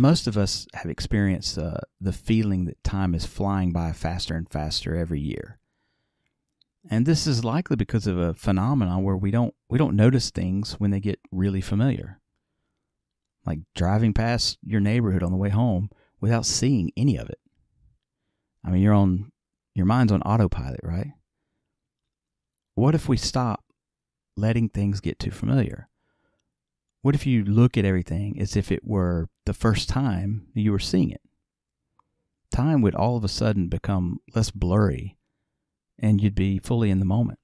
most of us have experienced uh, the feeling that time is flying by faster and faster every year. And this is likely because of a phenomenon where we don't we don't notice things when they get really familiar. Like driving past your neighborhood on the way home without seeing any of it. I mean, you're on your mind's on autopilot, right? What if we stop letting things get too familiar? What if you look at everything as if it were the first time you were seeing it? Time would all of a sudden become less blurry and you'd be fully in the moment.